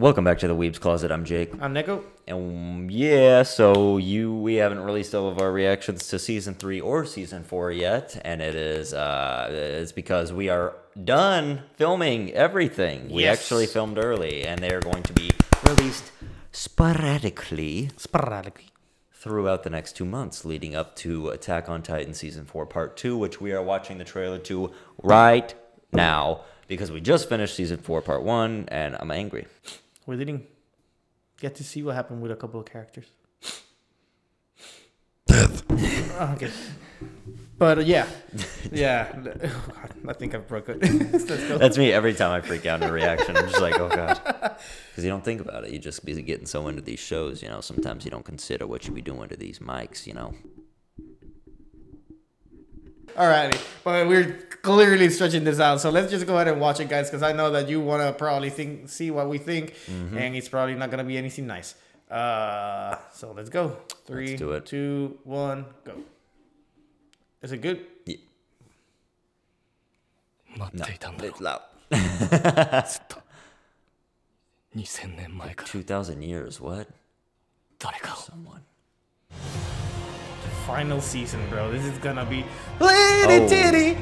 Welcome back to the Weeb's Closet. I'm Jake. I'm Nico. And yeah, so you we haven't released all of our reactions to season three or season four yet, and it is uh it's because we are done filming everything. We Yes. actually filmed early, and they are going to be released sporadically Sporadically. throughout the next two months, leading up to Attack on Titan season four, part two, which we are watching the trailer to right now because we just finished season four, part one, and I'm angry. We didn't get to see what happened with a couple of characters. Death. okay. But uh, yeah, yeah. Oh God, I think I broke it. That's me every time I freak out in a reaction. I'm just like, oh god, because you don't think about it. You just be getting so into these shows. You know, sometimes you don't consider what you be doing to these mics. You know. Alrighty, but we're clearly stretching this out, so let's just go ahead and watch it, guys, because I know that you want to probably think, see what we think, Mm-hmm. and it's probably not gonna be anything nice. Uh, so let's go. Three, do it. two, one, go. Is it good? 待っていたんだろ It's loud. 2000年前から Two thousand years. What? 誰かを Someone. Final season, bro. This is gonna be litty Oh. titty.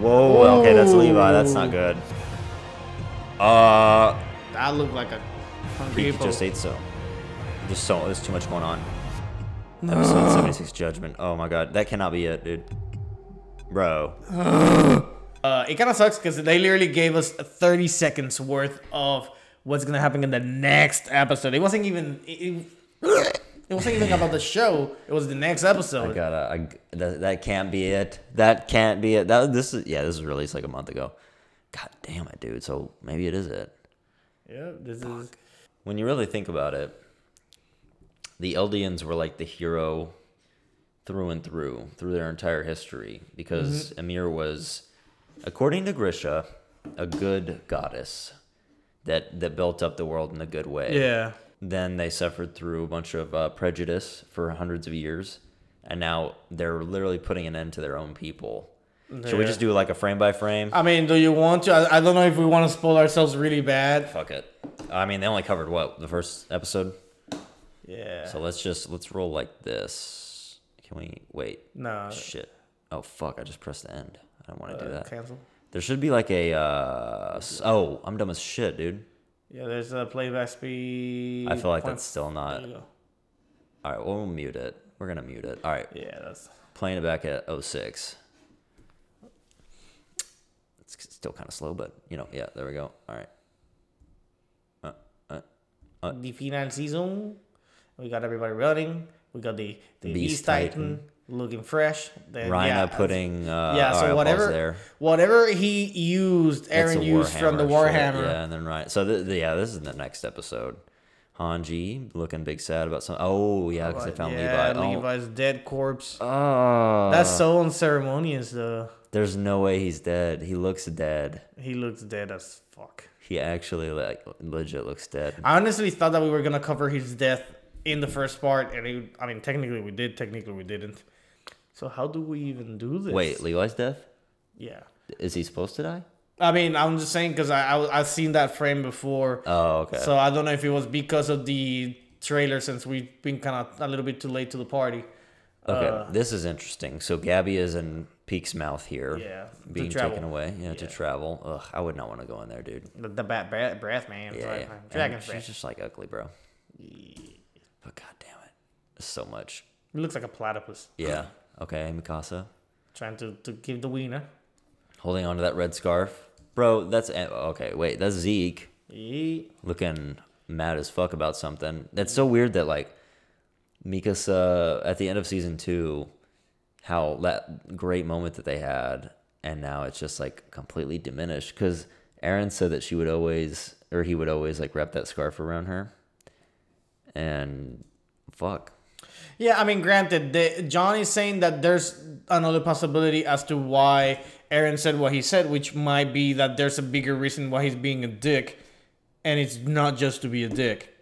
Whoa. Okay, that's Levi. That's not good. Uh, That looked like a hungry he just ate so. Just so. There's too much going on. Episode seventy six Judgment. Oh my god, that cannot be it, dude. Bro. Uh, it kind of sucks because they literally gave us 30 seconds worth of what's gonna happen in the next episode. It wasn't even. It, it, it wasn't even about the show. It was the next episode. I gotta. I, that, that can't be it. That can't be it. That this is yeah. This was released like a month ago. God damn it, dude. So maybe it is it. Yeah, this is. When you really think about it, the Eldians were like the hero through and through through their entire history because mm-hmm. Ymir was, according to Grisha, a good goddess that that built up the world in a good way. Yeah. Then they suffered through a bunch of uh, prejudice for hundreds of years, and now they're literally putting an end to their own people. Should we just do like a frame by frame? I mean, do you want to? I, I don't know if we want to spoil ourselves really bad. Fuck it. I mean, they only covered what the first episode, Yeah. so let's just let's roll like this. Can we wait? no. Shit. Oh fuck! I just pressed the end. I don't want to do Uh, that. cancel. There should be like a. Uh, oh, I'm dumb as shit, dude. Yeah, there's a playback speed. I feel like point- that's still not. There you go. All right, well, we'll mute it. We're gonna mute it. All right, Yeah, that's. playing it back at 06. It's still kind of slow, but you know, yeah, there we go. All right. Uh, uh, Uh, the final season. We got everybody running. We got the, the Beast Beast, Titan, Titan. Looking fresh. Then, Reiner yeah, putting. Uh, yeah, so right, I'll pause whatever there. whatever he used, Eren the used from the shit, Warhammer. Yeah, and then right. So th- th- yeah, this is the next episode. Hanji looking big sad about some. Oh yeah, because they found yeah, Levi. Oh. Levi's dead corpse. Oh, That's so unceremonious, though. There's no way he's dead. He looks dead. He looks dead as fuck. He actually like legit looks dead. I honestly thought that we were gonna cover his death in the first part, and it, I mean, technically we did, technically we didn't. So how do we even do this? Wait, Levi's death? yeah. Is he supposed to die? I mean, I'm just saying because I, I I've seen that frame before. Oh, okay. So I don't know if it was because of the trailer, since we've been kind of a little bit too late to the party. okay, uh, this is interesting. So Gabi is in Pieck's mouth here. Yeah, Being taken away. Yeah, to travel. Ugh, I would not want to go in there, dude. The, the bat, bat breath, man. Yeah, Sorry, yeah. man. And Dragon's she's breath. just like ugly, bro. But god damn it, so much. It looks like a platypus Yeah. Okay, Mikasa trying to, to give the wiener. holding on to that red scarf, bro. That's eh, okay. Wait, that's Zeke Yeet. looking mad as fuck about something. That's so weird that like Mikasa at the end of season two, how that great moment that they had, and now it's just like completely diminished. Because Eren said that she would always, or he would always like wrap that scarf around her, and fuck. Yeah, I mean, granted, the, John is saying that there's another possibility as to why Eren said what he said, which might be that there's a bigger reason why he's being a dick, and it's not just to be a dick,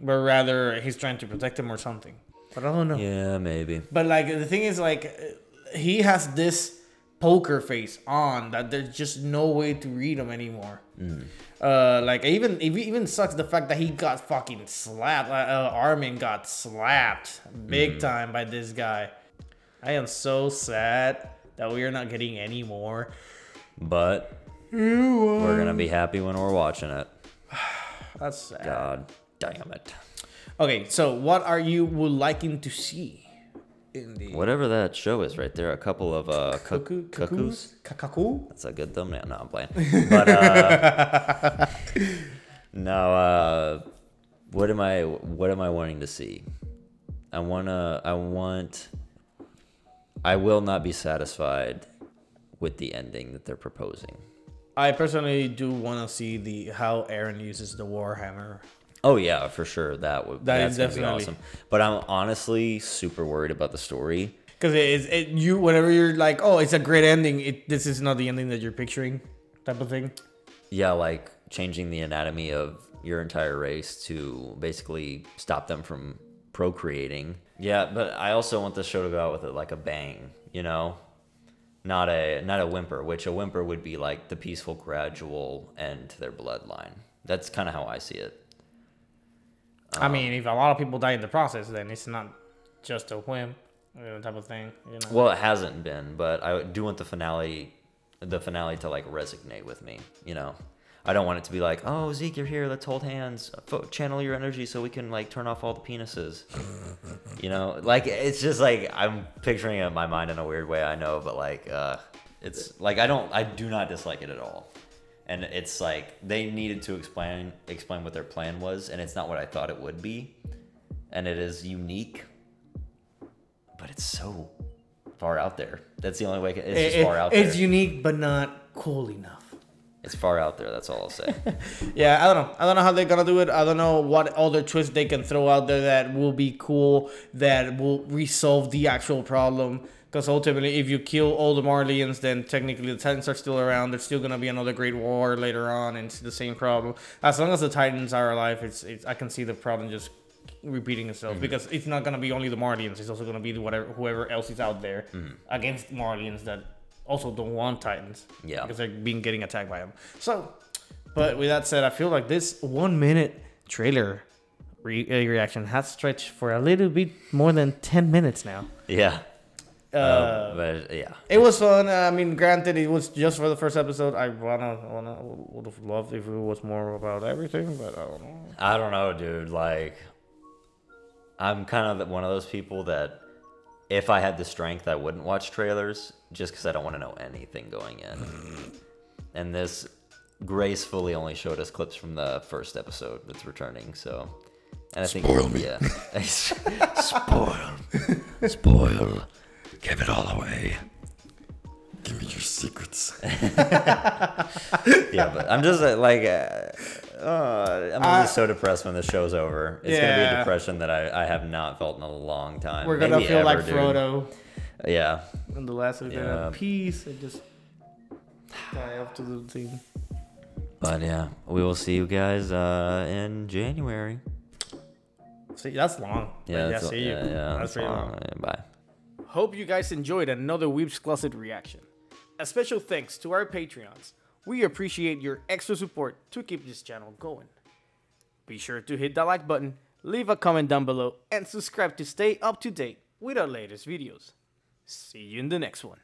but rather he's trying to protect him or something. But I don't know. Yeah, maybe. But like the thing is, like he has this poker face on that there's just no way to read him anymore. Mm. Uh, like even it even sucks the fact that he got fucking slapped. Uh, uh, Armin got slapped big Mm. time by this guy. I am so sad that we are not getting any more. But we're gonna be happy when we're watching it. That's sad. God damn it. Okay, so what are you would liking to see in the Whatever that show is right there, a couple of uh cu- cuckoo cuckoos. Cuckoo? That's a good thumbnail. No, I'm playing. But uh, no, uh, what am I? What am I wanting to see? I wanna. I want. I will not be satisfied with the ending that they're proposing. I personally do want to see the how Eren uses the Warhammer. Oh yeah, for sure. That would That that's is gonna definitely- be awesome. But I'm honestly super worried about the story. Because it is it you whenever you're like, oh, it's a great ending. It this is not the ending that you're picturing, type of thing. Yeah, like changing the anatomy of your entire race to basically stop them from procreating. Yeah, but I also want the show to go out with it like a bang, you know? Not a not a whimper, which a whimper would be like the peaceful gradual end to their bloodline. That's kind of how I see it. I mean, if a lot of people die in the process, then it's not just a whim, you know, type of thing. You know. Well, it hasn't been, but I do want the finale the finale to like resonate with me, you know. I don't want it to be like, "Oh, Zeke, you're here. Let's hold hands. Channel your energy so we can like turn off all the penises." you know, like it's just like I'm picturing it in my mind in a weird way. I know, but like, uh, it's like I don't, I do not dislike it at all. And it's like they needed to explain explain what their plan was, and it's not what I thought it would be. And it is unique, but it's so far out there. That's the only way. It's just It- far out it's there. unique, but not cool enough. It's far out there. That's all I'll say. Yeah, I don't know. I don't know how they're gonna do it. I don't know what other twists they can throw out there that will be cool, that will resolve the actual problem. Because ultimately, if you kill all the Marleyans, then technically the Titans are still around. There's still gonna be another Great War later on, and it's the same problem. As long as the Titans are alive, it's, it's I can see the problem just repeating itself because it's not gonna be only the Marleyans. It's also gonna be whatever whoever else is out there against Marleyans that also don't want Titans. Yeah. because they're being getting attacked by them. So, but with that said, I feel like this one minute trailer re- uh, reaction has stretched for a little bit more than 10 minutes now. yeah. Uh, Uh, but yeah. it was fun. I mean, granted, it was just for the first episode. I wanna, wanna would have loved if it was more about everything, but I don't know. I don't know, dude. Like, I'm kind of one of those people that if I had the strength, I wouldn't watch trailers just because I don't want to know anything going in. and this gracefully only showed us clips from the first episode that's returning. So, and I think Spoil me. Yeah, Spoil. Spoil. Give it all away. Give me your secrets. yeah. But I'm just uh, like, uh, uh, I'm gonna be so depressed when the show's over. It's gonna be a depression that I, I have not felt in a long time. We're gonna Maybe feel like ever, dude. Frodo Yeah. in the last of Yeah. the peace and just die up to the team. But yeah, we will see you guys uh, in January. See, that's long. but Yeah, yeah, that's, see you. yeah, yeah, that's that's long. long. Yeah, Bye. Hope you guys enjoyed another Weebs Closet reaction. A special thanks to our Patreons. We appreciate your extra support to keep this channel going. Be sure to hit that like button, leave a comment down below, and subscribe to stay up to date with our latest videos. See you in the next one.